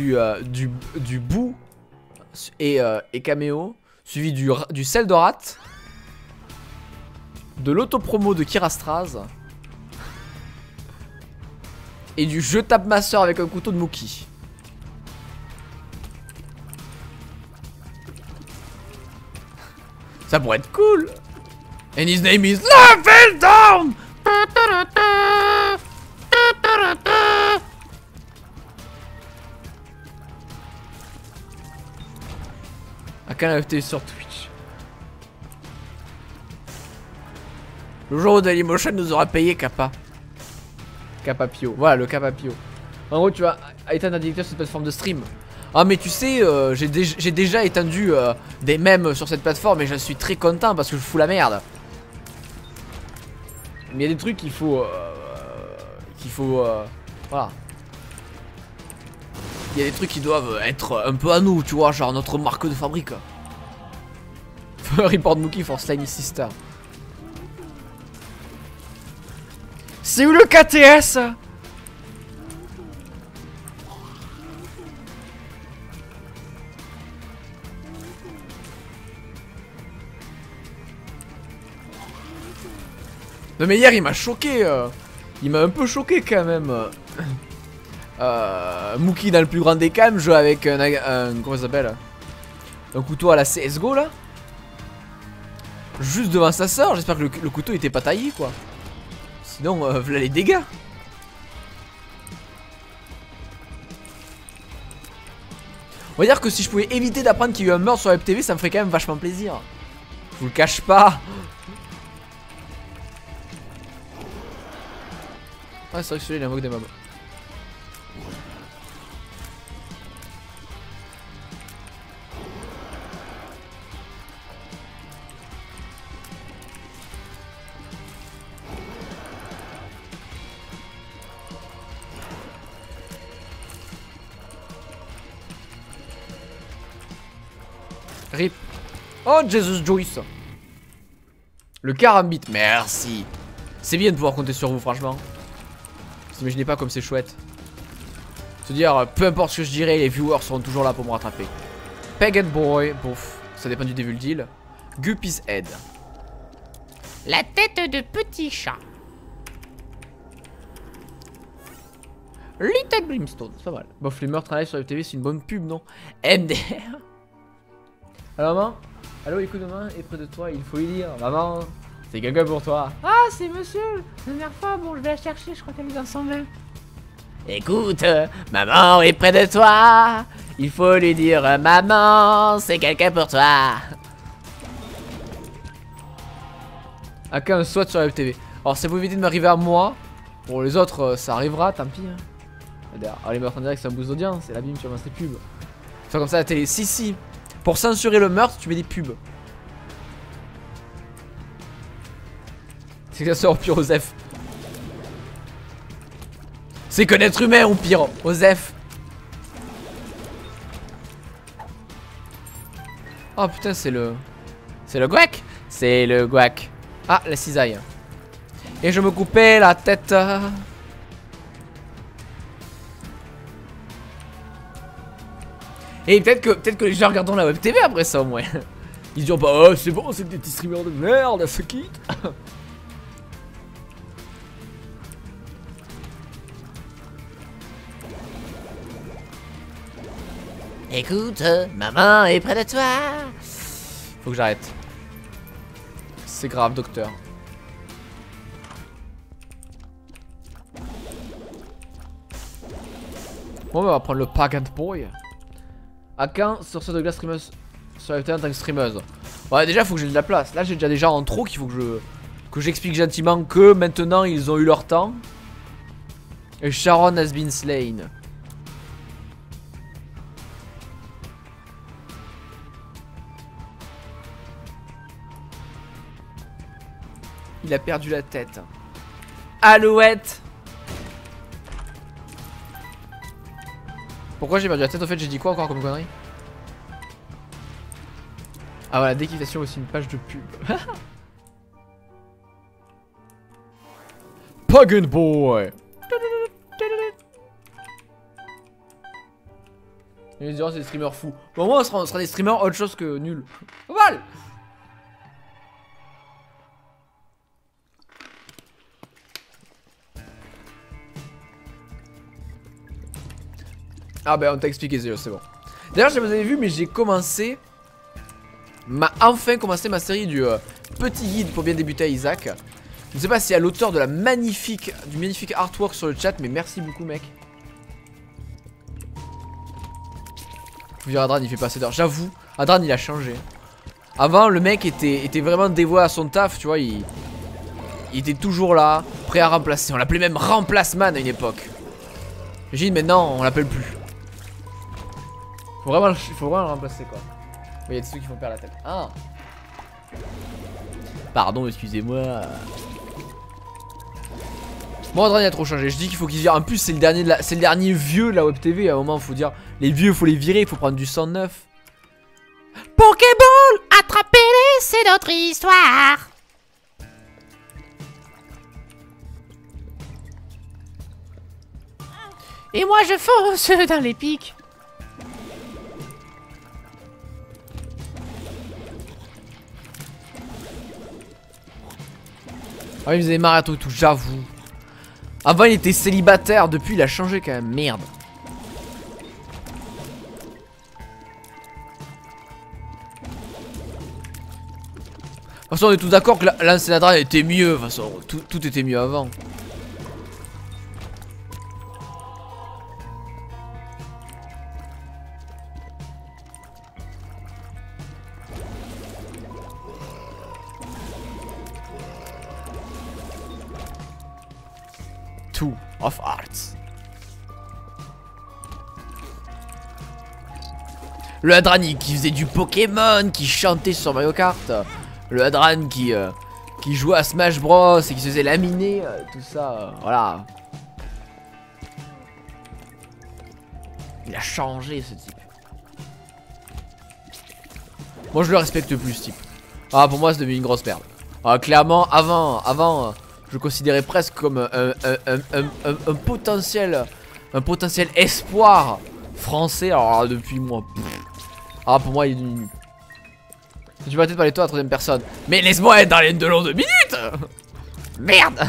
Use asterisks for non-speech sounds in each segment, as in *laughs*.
du, euh, du, du bout et, euh, et caméo, suivi du, du sel de rat, de l'autopromo de Kirastraz et du je tape ma soeur avec un couteau de Mookie. Ça pourrait être cool. And his name is Level À quand FT sur Twitch Le jour où Dailymotion nous aura payé Kappa. Kappa Pio. Voilà, le Kappa Pio. En gros, tu vas éteindre un directeur sur cette plateforme de stream. Ah, mais tu sais, euh, j'ai déj- j'ai déjà étendu euh, des mèmes sur cette plateforme et je suis très content parce que je fous la merde. Mais il y a des trucs qu'il faut. euh, qu'il faut. voilà. Il y a des trucs qui doivent être un peu à nous, tu vois, genre notre marque de fabrique. *laughs* Report Mookie for Slimy Sister. C'est où le KTS Non mais hier il m'a choqué euh. Il m'a un peu choqué quand même *clears throat* euh. Mookie dans le plus grand des calmes joue avec un, comment Un couteau à la CSGO là. Juste devant sa soeur, j'espère que le, couteau était pas taillé quoi. Sinon euh, voilà les dégâts. On va dire que si je pouvais éviter d'apprendre qu'il y a eu un meurtre sur WebTV ça me ferait quand même vachement plaisir. Je vous le cache pas. Ouais c'est vrai que celui-là il invoque des mobs Rip. Oh, Jesus Joyce. Le carambit, merci. C'est bien de pouvoir compter sur vous, franchement. Vous imaginez pas comme c'est chouette. Se dire, euh, peu importe ce que je dirais, les viewers seront toujours là pour me rattraper. Pagan Boy, bouf. Ça dépend du Devil Deal. Guppy's Head. La tête de petit chat. Little Brimstone, c'est pas mal. Bof, les meurtres en live sur TV, c'est une bonne pub, non? MDR Alors, maman Allô, écoute, maman est près de toi, il faut lui dire. Maman, c'est quelqu'un pour toi. Ah, c'est monsieur. La dernière fois, bon, je vais la chercher, je crois qu'elle est dans son bain. Écoute, maman est près de toi. Il faut lui dire, maman, c'est quelqu'un pour toi. À quand un SWAT sur la TV Alors, si vous évitez de m'arriver à moi, pour les autres, euh, ça arrivera, tant pis. Hein. D'ailleurs, ah, les meurtres en direct, c'est un boost d'audience, c'est la bim, tu vas des pubs. Fais comme ça à la télé. Si, si. Pour censurer le meurtre, tu mets des pubs. C'est que ça sort au pire Osef. C'est qu'un être humain ou pire, Osef. Oh putain, c'est le. C'est le guac C'est le guac. Ah, la cisaille. Et je me coupais la tête. Et peut-être que, peut que les gens regarderont la web TV après ça au moins. *laughs* Ils diront pas, oh c'est bon, c'est des streamers de merde, ça quitte. *laughs* Écoute, maman est près de toi. Faut que j'arrête. C'est grave, docteur. Bon, bah, on va prendre le Pagant Boy. À quand sur ce de glace streameuse sur la en tant que streameuse? Ouais, déjà, faut que j'ai de la place. Là, j'ai déjà déjà en trop qu'il faut que je que j'explique gentiment que maintenant ils ont eu leur temps. Et Sharon has been slain. Il a perdu la tête. Alouette Pourquoi j'ai perdu la tête Au fait, j'ai dit quoi encore comme connerie Ah voilà, déquisition aussi une page de pub. *laughs* Pagan Boy ils diront c'est des streamers fous. Bon, au moins on sera, on sera des streamers autre chose que nul. Voilà Ah bah on t'a expliqué c'est bon. D'ailleurs, je vous avez vu, mais j'ai commencé... M'a enfin commencé ma série du euh, petit guide pour bien débuter à Isaac. Je ne sais pas si à l'auteur de la magnifique, du magnifique artwork sur le chat, mais merci beaucoup mec. Faut dire Adran il fait pas assez d'heures. J'avoue, Adran il a changé. Avant le mec était, était vraiment dévoué à son taf, tu vois, il, il était toujours là, prêt à remplacer. On l'appelait même remplacement à une époque. J'imagine maintenant on l'appelle plus. Faut vraiment, faut vraiment le remplacer quoi. Il y a des qui font perdre la tête. Ah Pardon, excusez-moi. Bon, Adrien a trop changé. Je dis qu'il faut qu'il vire. En plus, c'est le dernier, c'est le dernier vieux de la web TV. À un moment, faut dire les vieux, faut les virer. Il faut prendre du sang neuf. Pokéball, attrapez-les, c'est notre histoire. Et moi, je fonce dans les pics. Ah oui, vous avez marre à tout, tout j'avoue. Avant, il était célibataire, depuis, il a changé quand même. Merde. De toute façon, on est tous d'accord que l'ancien était mieux. De toute façon, tout était mieux avant. Le Hadrani qui faisait du Pokémon, qui chantait sur Mario Kart. Le Hadran qui, euh, jouait à Smash Bros et qui se faisait laminer, euh, tout ça, euh, voilà. Il a changé ce type. Moi je le respecte plus ce type. Ah pour moi c'est devenu une grosse merde. Ah, clairement avant, avant je le considérais presque comme un, potentiel un potentiel espoir français. Alors depuis moi. Ah pour moi il est Tu vas peut-être parler toi à la troisième personne. Mais laisse-moi être dans les de long de minutes *laughs* Merde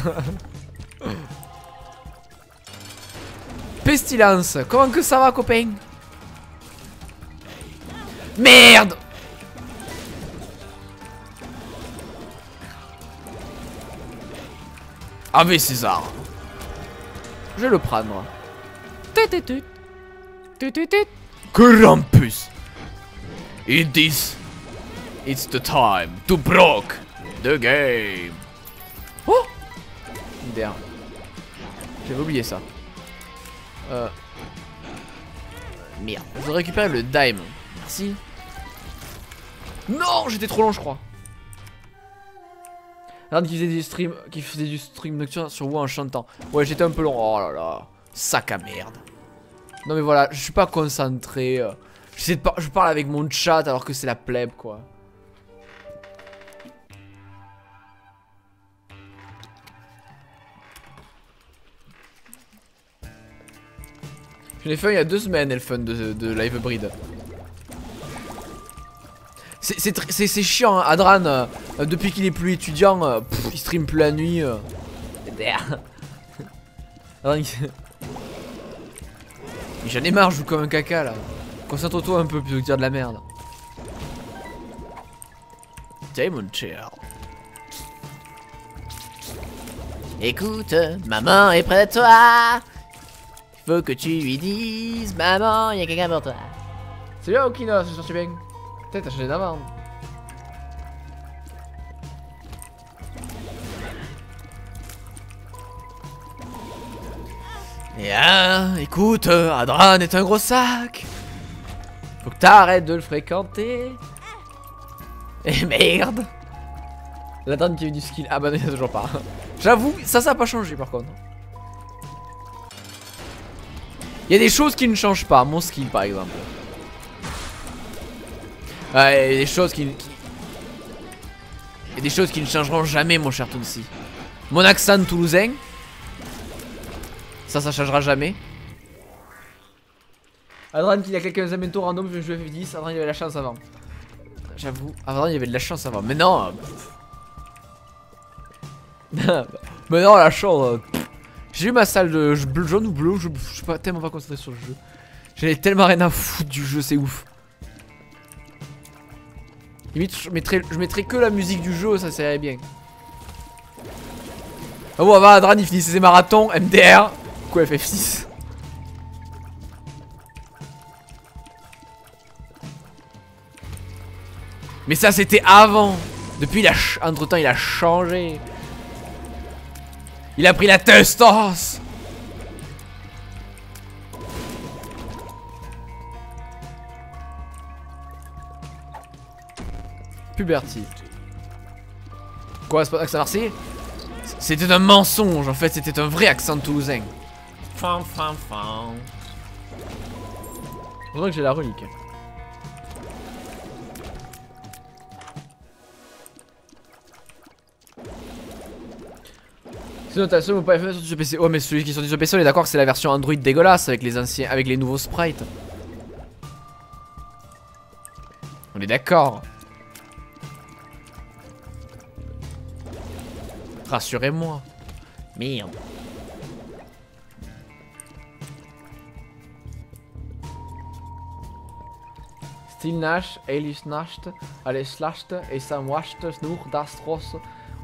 Pestilence, comment que ça va copain Merde Ave César. Je vais le prendre. Krampus. It is. It's the time to broke the game. Oh Merde. J'avais oublié ça. Euh. Merde. Je récupérer le dime. Merci. Non, j'étais trop long, je crois. Regarde qui faisait du stream, qui faisait du stream nocturne sur vous en chantant. Ouais, j'étais un peu long. Oh là là, sac à merde. Non mais voilà, je suis pas concentré. Euh. Je, de je parle avec mon chat alors que c'est la plèbe quoi. Je l'ai fait il y a deux semaines, Elfun, de, de Live Breed. C'est chiant, hein. Adran, euh, depuis qu'il est plus étudiant, euh, il stream plus la nuit. Euh. *laughs* J'en ai marre, je joue comme un caca là. Concentre-toi un peu plutôt que de dire de la merde. Diamond Chair. Écoute, maman est près de toi. Il faut que tu lui dises, maman, il y a quelqu'un pour toi. C'est bien Okina, c'est sorti bien. Peut-être t'as changé d'avant. Et hein, écoute, Adran est un gros sac. Faut que t'arrêtes de le fréquenter. Et merde. L'Adran qui a eu du skill. Ah bah non, il y a toujours pas. J'avoue, ça, ça a pas changé par contre. Il y a des choses qui ne changent pas. Mon skill par exemple. Ouais, il des choses qui... Il y a des choses qui ne changeront jamais, mon cher Tounsi. Mon accent toulousain. Ça, ça changera jamais. Adran qui a quelques zamento random, je jouer F10. Adran il avait la chance avant. J'avoue, Adran il avait de la chance avant. Mais non Mais non, *laughs* la chance. euh. J'ai eu ma salle de bleu- jaune ou bleu, je, suis pas tellement pas concentré sur le jeu. J'avais tellement rien à foutre du jeu, c'est ouf. Limite, je mettrais, je mettrais que la musique du jeu, ça serait bien. Ah bon, va, Adran il finissait ses marathons, MDR, quoi FF6. Mais ça c'était avant. Depuis, il a ch- entre temps, il a changé. Il a pris la testance. Puberty. Quoi, c'est pas un accent marseillais C'était un mensonge, en fait, c'était un vrai accent toulousain. Fin, fin, fin. Heureusement que j'ai la relique. Sinon t'as ou pas FF sur PC Oh mais celui qui est sorti sur PC on est d'accord que c'est la version Android dégueulasse avec les anciens avec les nouveaux sprites. On est d'accord. Rassurez-moi. Merde. Stil Nash, Elis Nasht, Alles Slacht, Esam Wascht, Snoer, Dastros,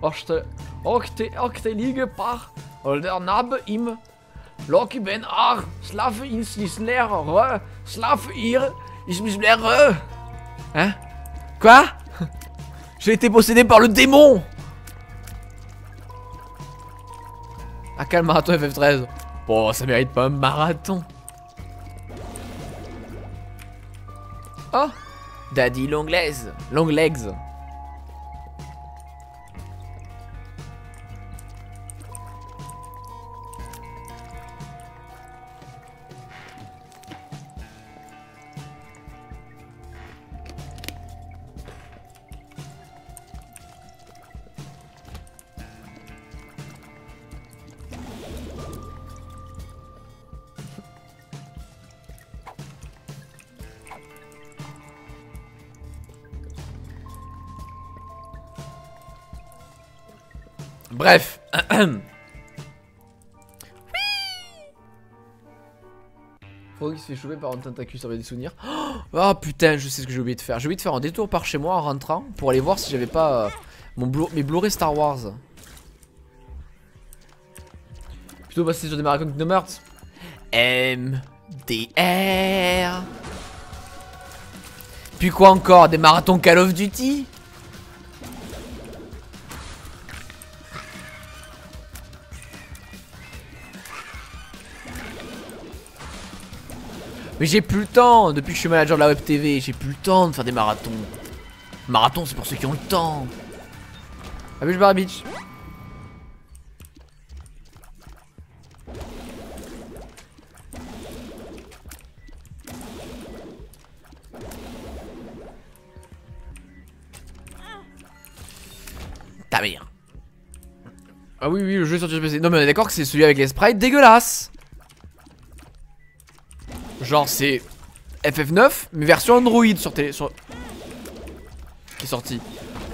Oste, Okte, Okte liege par, Older Nab im, Loki ben ar, Slave ins Lisler, Re, Slave ir, is Misler, Re. Hein Quoi J'ai été possédé par le démon. Ah quel marathon FF13 Bon ça mérite pas un marathon. Oh Daddy Longlegs Long Bref. *clears throat* Faut qu'il se fait choper par un tentacule, ça va des souvenirs. Oh putain, je sais ce que j'ai oublié de faire. J'ai oublié de faire un détour par chez moi en rentrant pour aller voir si j'avais pas euh, mon Blu- mes Blu-ray Star Wars. Plutôt passer sur des marathons Kingdom Hearts. MDR. Puis quoi encore Des marathons Call of Duty? Mais j'ai plus le temps, depuis que je suis manager de la web TV, j'ai plus le temps de faire des marathons. Marathon, c'est pour ceux qui ont le temps. Abuse Bar Beach. Ta mère. Ah oui, oui, le jeu sur PC. Non, mais on est d'accord que c'est celui avec les sprites dégueulasses. Genre c'est FF9 mais version Android sur télé sur qui est sorti.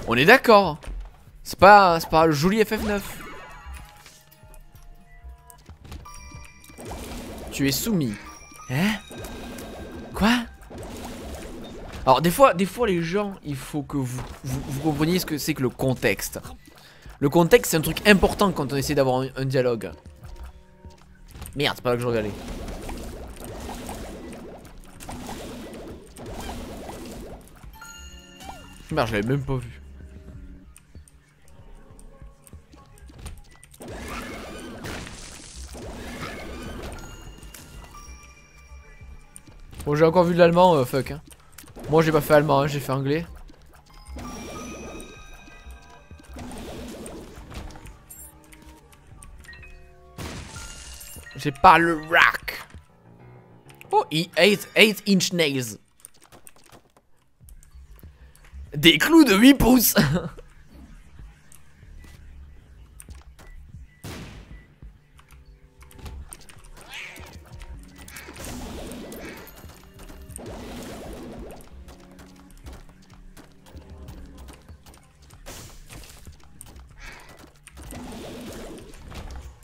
On est d'accord. C'est pas c'est pas le joli FF9. Tu es soumis. Hein? Quoi? Alors des fois des fois les gens, il faut que vous compreniez ce que c'est que le contexte. Le contexte c'est un truc important quand on essaie d'avoir un, un dialogue. Merde, c'est pas là que je regardais. Merde, je l'avais même pas vu. Bon, j'ai encore vu de l'allemand, euh, fuck. Hein. Moi, j'ai pas fait allemand, hein, j'ai fait anglais. J'ai pas le rack. Oh, 8 inch nails des clous de 8 pouces *laughs*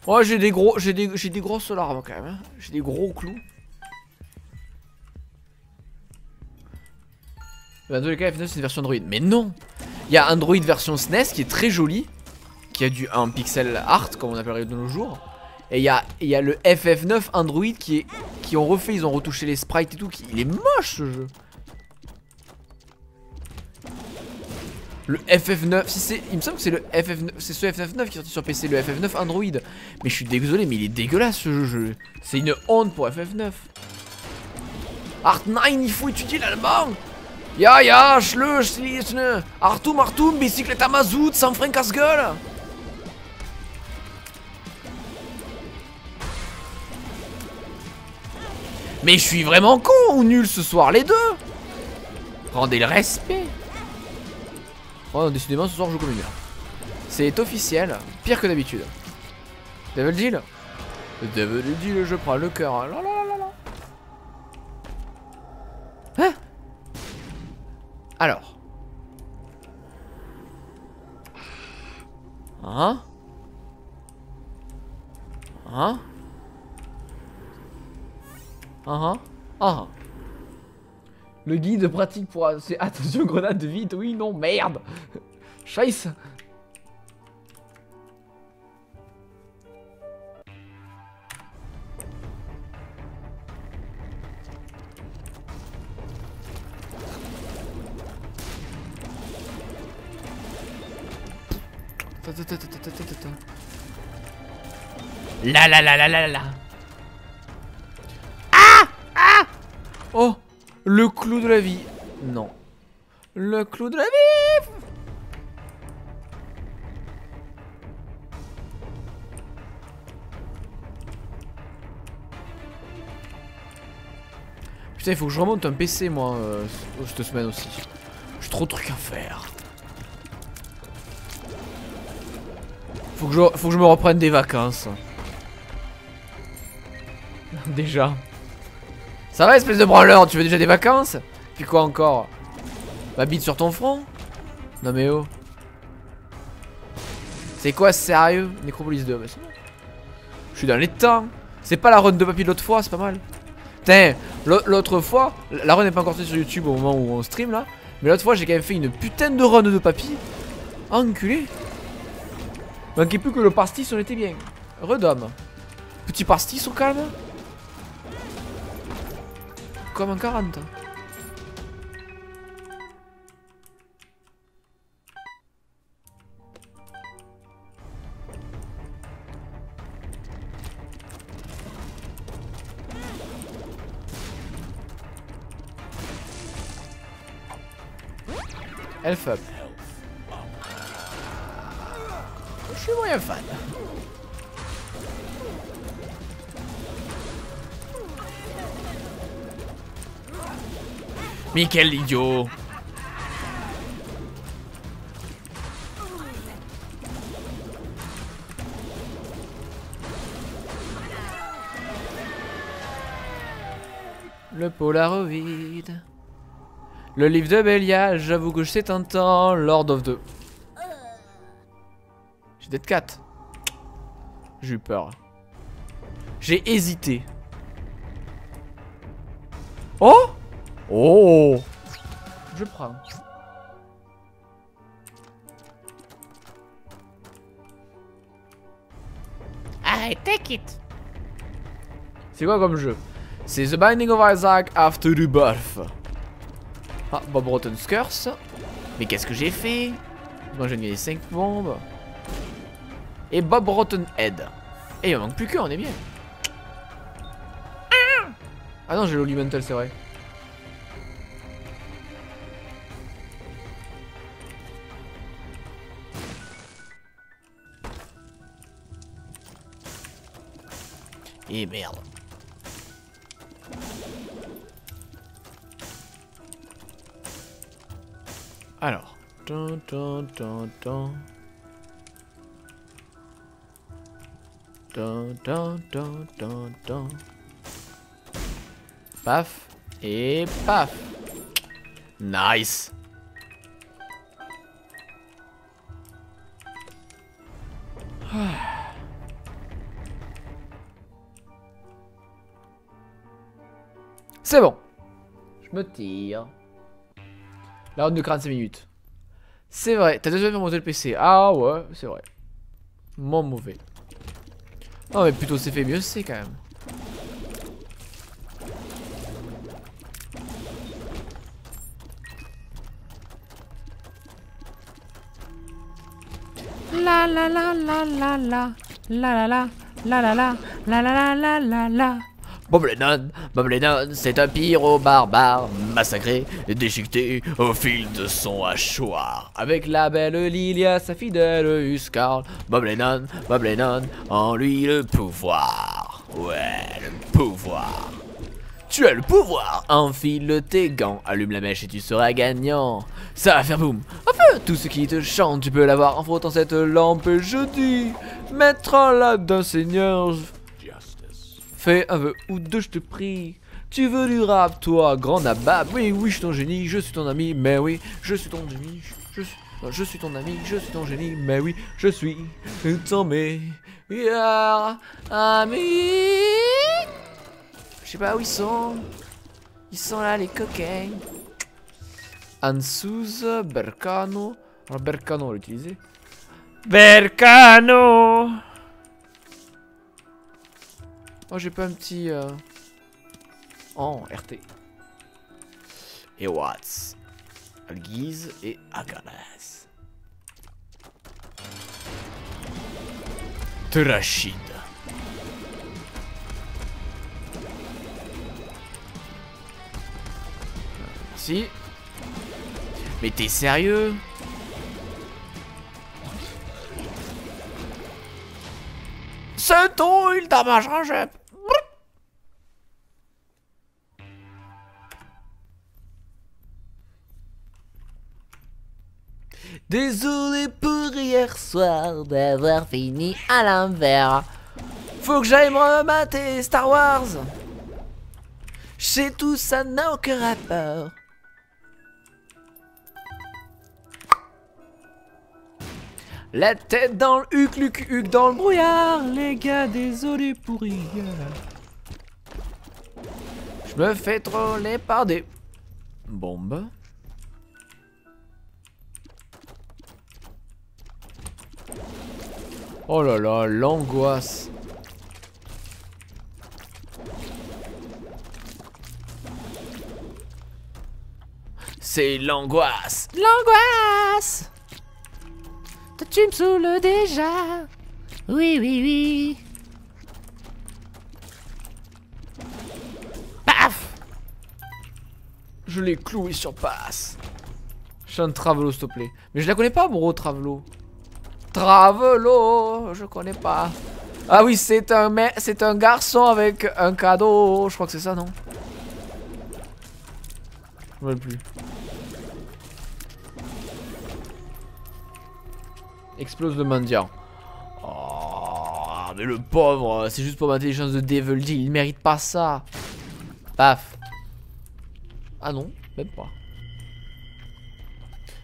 Ouais, j'ai des gros, j'ai des, des grosses larmes quand même. Hein. J'ai des gros clous. Dans tous les cas, F9 c'est une version Android. Mais non Il y a Android version SNES qui est très joli, qui a du un pixel art comme on appellerait de nos jours. Et il y a, y a le FF9 Android qui est, qui ont refait, ils ont retouché les sprites et tout. Qui, il est moche ce jeu. Le FF9, si c'est, il me semble que c'est le FF9, c'est ce FF9 qui est sorti sur PC, le FF9 Android. Mais je suis désolé, mais il est dégueulasse ce jeu. je- C'est une honte pour FF9. Art 9, il faut étudier l'allemand. Ja, ja, schlö, schließne. Artum, Artum, bicyclette à mazout, sans frein casse-gueule. Mais je suis vraiment con ou nul ce soir, les deux? Rendez le respect Oh, décidément, ce soir, je joue comme une. C'est officiel, pire que d'habitude. Devil Deal? Devil Deal, je prends le cœur. La, Alors. Hein? Hein? Hein Hein? Le guide pratique pour... Attention grenade de vide, oui, non, merde. Scheiße La la la la la la Ah Ah Oh Le clou de la vie Non. Le clou de la vie Putain, il faut que je remonte un PC moi euh, cette semaine aussi. J'ai trop de trucs à faire. Faut que, je, faut que je me reprenne des vacances. *laughs* déjà. Ça va, espèce de branleur Tu veux déjà des vacances? Puis quoi encore? Ma bite sur ton front? Non mais oh. C'est quoi, sérieux? Nécropolis 2, bah c'est bon. Je suis dans les temps. C'est pas la run de papy de l'autre fois, c'est pas mal. Putain, l'au- l'autre fois, la run n'est pas encore sortie sur YouTube au moment où on stream là. Mais l'autre fois, j'ai quand même fait une putain de run de papy. Enculé. Manquait plus que le pastis, on était bien. Redom. Petit pastis au calme. Comme en 40. Elf up. Mais quel idiot. Le Polaroid. Le livre de Bélial, j'avoue que je sais un temps Lord of the... J'ai Dead 4 J'ai eu peur. J'ai hésité. Oh Oh Je prends. I take it. C'est quoi comme jeu? C'est The Binding of Isaac After the Birth. Ah, Bob Rotten's Curse. Mais qu'est-ce que j'ai fait? Moi j'ai gagné 5 bombes. Et Bob Rotten Head. Et il en manque plus qu'un, on est bien. Ah non, j'ai l'Olimental, c'est vrai. Merde. Alors. Dun, dun, dun, dun. Dun, dun, dun, dun, dun. Paf. Et paf. Nice. C'est bon. Je me tire. La ronde de 45 minutes. C'est vrai, t'as déjà monter le PC. Ah ouais, c'est vrai. Mon mauvais. Oh mais plutôt c'est fait mieux c'est quand même. La la la la la la la la la la la la la la la la Bob Lennon, c'est un pyro barbare, massacré et déchiqueté au fil de son hachoir. Avec la belle Lilia, sa fidèle Uscarl. Bob Lennon, Bob Lennon, en lui le pouvoir. Ouais, le pouvoir. Tu as le pouvoir Enfile tes gants, allume la mèche et tu seras gagnant. Ça va faire boum. Enfin, tout ce qui te chante, tu peux l'avoir en frottant cette lampe. Je dis, mettre la d'un seigneur. Fais un vœu ou deux, je te prie. Tu veux du rap, toi, grand nabab Oui, oui, je suis ton génie, je suis ton ami, mais oui, je suis ton génie, je suis, je suis ton ami, je suis ton génie, mais oui, je suis ton meilleur ami. Je sais pas où ils sont. Ils sont là, les coquins. Ansuz, Bercano. Alors, Bercano, on va l'utiliser. Bercano Oh, j'ai pas un petit... Euh... Oh, RT. Et Watts. Algiz et Aganas. Trachid. Merci. Mais t'es sérieux? C'est tout, il damage un jet. Désolé pour hier soir d'avoir fini à l'envers. Faut que j'aille me remater Star Wars. Sais tout, ça n'a aucun rapport. La tête dans le huc, luc, huc dans le brouillard. Les gars, désolé pour hier. Je me fais troller par des bombes. Oh là là, l'angoisse. C'est l'angoisse. L'angoisse Toi tu me saoules déjà Oui, oui, oui Paf Je l'ai cloué sur passe. Un Travelo, s'il te plaît. Mais je la connais pas, bro, Travelo. Travelo, je connais pas. Ah oui, c'est un, c'est un garçon avec un cadeau. Je crois que c'est ça, non? Je me plus. Explose le mendiant. Oh, mais le pauvre, c'est juste pour ma intelligence de Devil Deal. Il mérite pas ça. Paf. Ah non, même pas.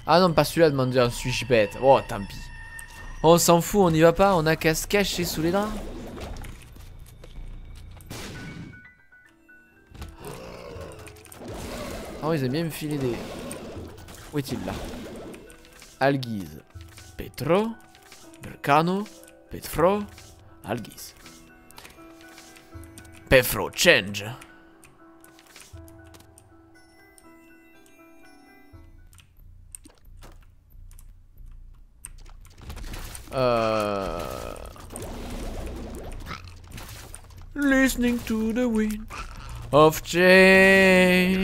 Ah non, pas celui-là de mendiant, suis-je bête. Oh, tant pis. On s'en fout, on y va pas, on a qu'à se cacher sous les draps. Oh, ils aiment bien me filer des... Où est-il là? Algiz. Petro. Bercano. Petro. Algiz. Pefro, change. Euh... Listening to the wind of change.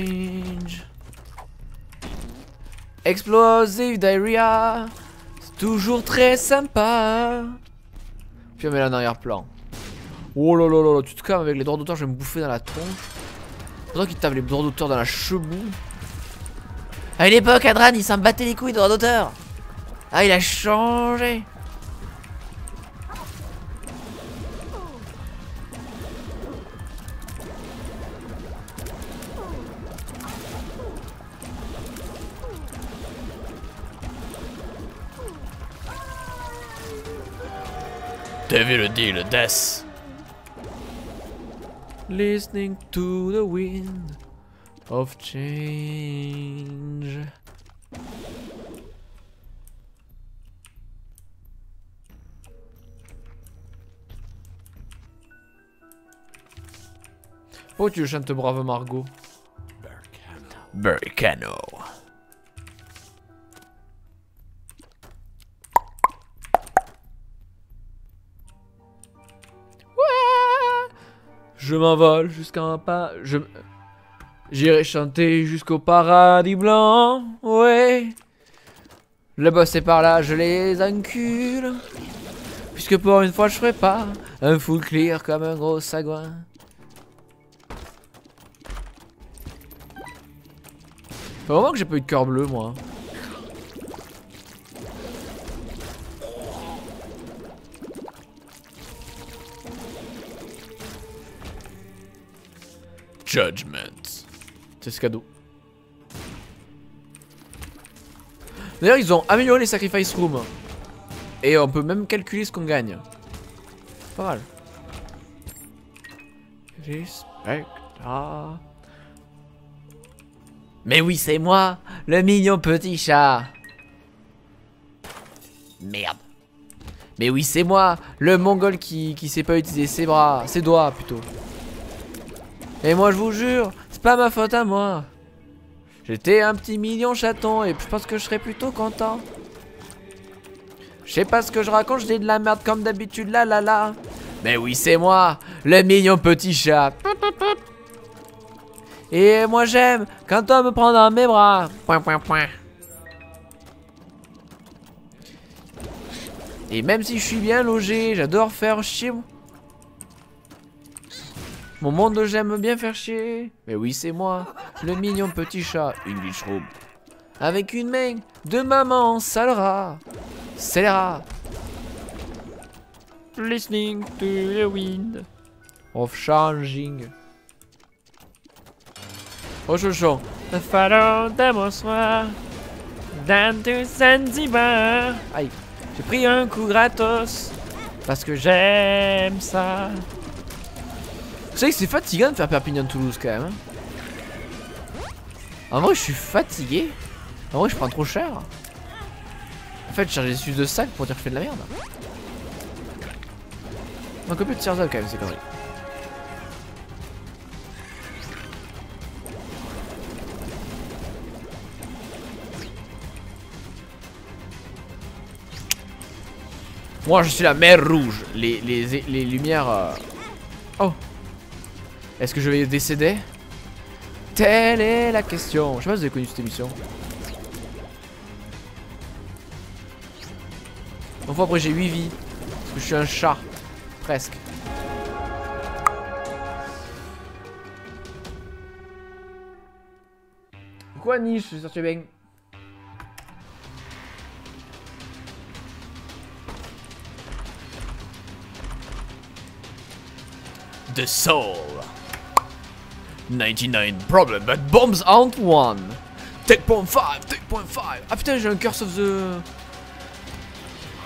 Explosive diarrhea. C'est toujours très sympa. Puis on met là en arrière-plan. Oh là là là, tu te calmes avec les droits d'auteur, je vais me bouffer dans la tronche. Pendant qu'il tape les droits d'auteur dans la chebou. À une époque, Adran, il s'en battait les couilles de droits d'auteur. Ah, il a changé. T'as vu le deal, Death Listening to the wind of change. Oh, tu chantes brave Margot. Burricano. Je m'envole jusqu'à un pas. Je. J'irai chanter jusqu'au paradis blanc. Ouais. Le boss est par là, je les encule. Puisque pour une fois, je ferai pas un full clear comme un gros sagouin. Faut vraiment que j'ai pas eu de cœur bleu, moi. Judgment. C'est ce cadeau. D'ailleurs, ils ont amélioré les sacrifice rooms. Et on peut même calculer ce qu'on gagne. Pas mal. Respect. Ah. Mais oui, c'est moi, le mignon petit chat. Merde. Mais oui, c'est moi, le mongol qui, qui sait pas utiliser ses bras, ses doigts plutôt. Et moi, je vous jure, c'est pas ma faute à moi. J'étais un petit mignon chaton et je pense que je serais plutôt content. Je sais pas ce que je raconte, je dis de la merde comme d'habitude, là là là. Mais oui, c'est moi, le mignon petit chat. Et moi j'aime quand on me prend dans mes bras. Point point point. Et même si je suis bien logé, j'adore faire chier. Mon monde, j'aime bien faire chier. Mais oui, c'est moi, le mignon petit chat, English Robe. Avec une main de maman, sale rat. C'est rat. Listening to the wind of changing. Oh, chouchon. Le pharaon de bonsoir. Dans de Zanzibar. Aïe. J'ai pris un coup gratos. Parce que j'aime ça. Vous savez que c'est fatigant de faire Perpignan-Toulouse quand même. hein. En vrai, je suis fatigué. En vrai, je prends trop cher. En fait, je charge des de sac pour dire que je fais de la merde. Un peu de Tirzal quand même, c'est conneries. Moi, je suis la mer rouge. Les, les, les lumières... euh, Oh Est-ce que je vais décéder Telle est la question. Je sais pas si vous avez connu cette émission. Donc après j'ai 8 vies. Parce que je suis un chat. Presque. Quoi niche, sorti bien. The Soul. 99 Problem, but bombs aren't one. Take point five, take point five. Ah putain, j'ai un Curse of the.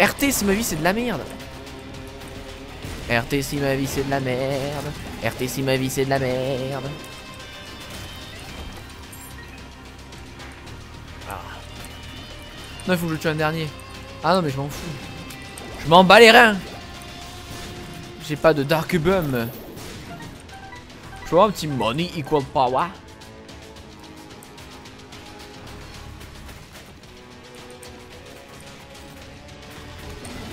RT, si ma vie c'est de la merde. RT, si ma vie c'est de la merde. RT, si ma vie c'est de la merde. Ah. Non, il faut que je tue un dernier. Ah non, mais je m'en fous. Je m'en bats les reins. J'ai pas de Dark Bum. Je vois un petit money equal power.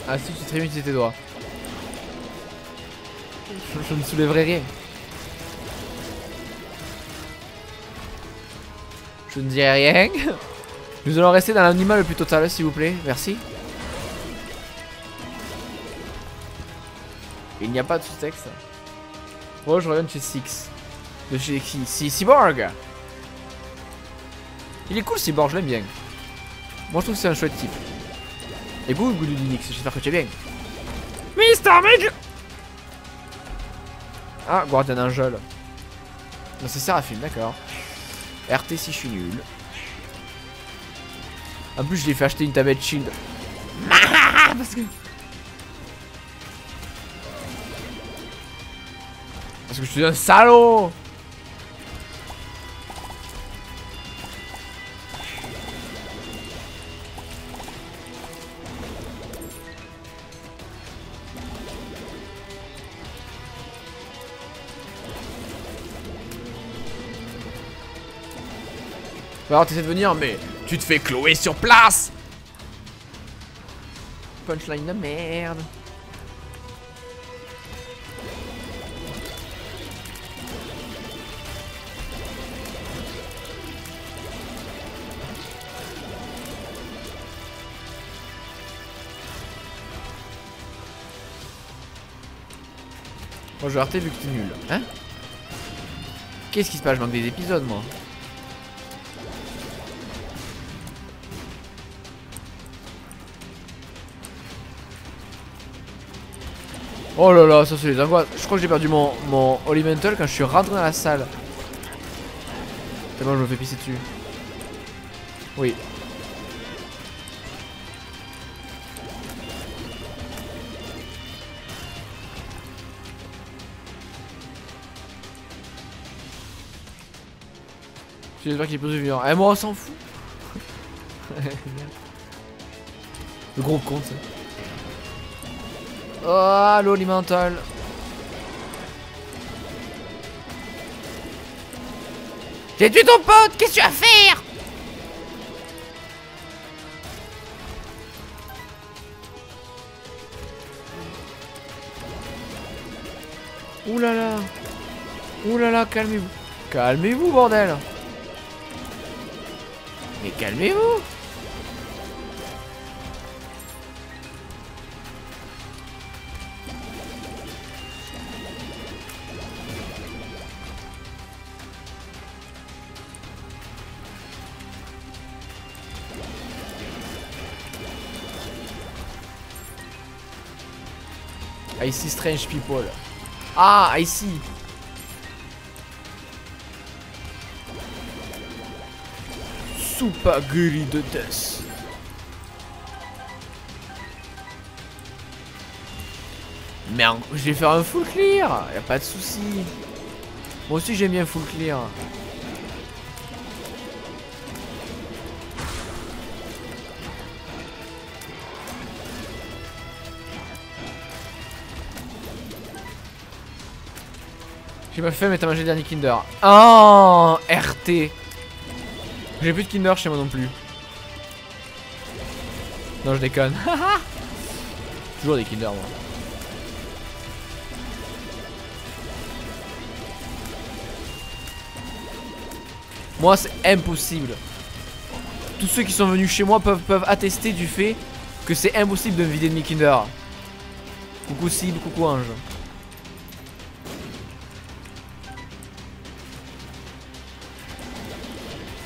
Ah si tu trémutes tes doigts. Je, je ne soulèverai rien. Je ne dirai rien. *laughs* Nous allons rester dans l'animal le plus total s'il vous plaît. Merci. Il n'y a pas de sous-texte. Oh, je reviens de chez Six. De chez Si, Cyborg Il est cool, Cyborg, je l'aime bien. Moi, je trouve que c'est un chouette type. Et vous, Goulou Linux, j'espère que tu es bien. Mister Meg Ah, Guardian Angel. Non, c'est Seraphine, d'accord. RT si je suis nul. En plus, je l'ai fait acheter une tablette shield. *laughs* Parce que. Parce que je suis un salaud. Alors t'essaies de venir mais tu te fais clouer sur place. Punchline de merde. Moi je vais arrêter vu que t'es nul. Hein Qu'est-ce qui se passe? Je manque des épisodes moi. Oh là là, ça c'est les angoisses. Je crois que j'ai perdu mon, mon Holy Mantle quand je suis rentré dans la salle. Tellement je me fais pisser dessus. Oui. J'espère qu'il est plus. Eh moi on s'en fout. Le gros con ça. Oh l'Holy Mantle. J'ai tué ton pote, qu'est-ce que tu vas faire? Ouh là là Ouh là là, calmez-vous Calmez-vous, bordel Mais calmez-vous I see strange people. Ah, I see. Gueule de death. Merde, je vais faire un full clear. Y a pas de souci. Moi aussi j'aime bien full clear. J'ai pas fait mais t'as mangé le dernier Kinder. Oh RT J'ai plus de Kinder chez moi non plus. Non je déconne. *laughs* Toujours des Kinder moi. Moi c'est impossible. Tous ceux qui sont venus chez moi peuvent, peuvent attester du fait que c'est impossible de me vider de mes Kinder. Coucou cible, coucou ange.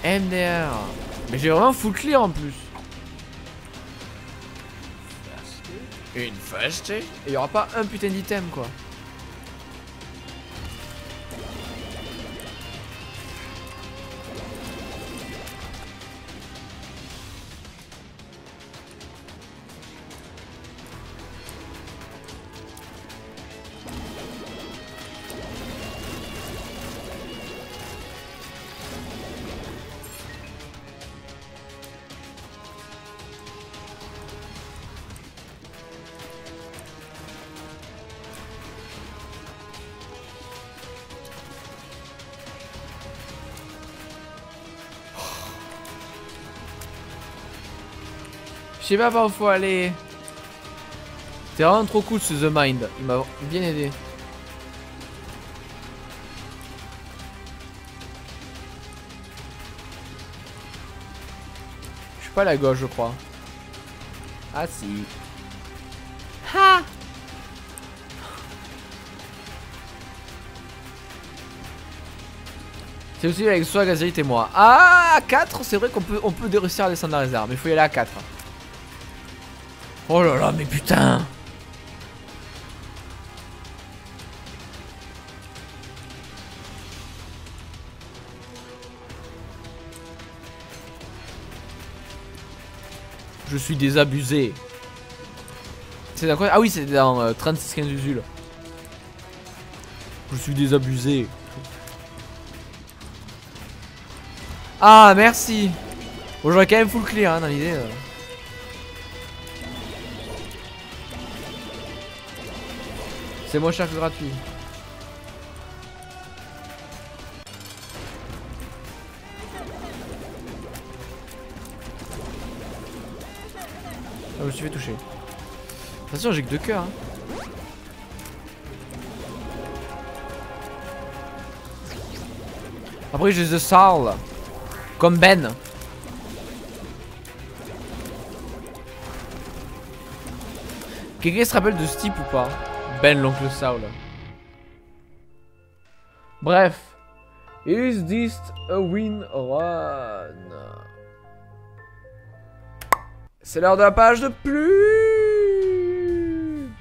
MDR. Mais j'ai vraiment full clear en plus. Une fast Et il y aura pas un putain d'item quoi. Je sais pas par où faut aller. C'est vraiment trop cool ce The Mind. Il m'a bien aidé. Je suis pas à la gauche, je crois. Ah si. Ha C'est aussi avec Swag, Azerit et moi. Ah, 4, c'est vrai qu'on peut, on peut réussir à descendre la réserve. Mais il faut y aller à 4. Oh là là, mais putain Je suis désabusé. C'est dans quoi Ah oui, c'est dans euh, 3615 Usul. Je suis désabusé. Ah, merci. Bon, j'aurais quand même full clear hein, dans l'idée. euh. C'est moins cher que gratuit. Ah, je me suis fait toucher. De toute façon, j'ai que deux cœurs. Hein. Après, j'ai The Soul. Comme Ben. Quelqu'un se rappelle de ce type ou pas? Ben, l'oncle Saul. Bref. Is this a win run C'est l'heure de la page de plus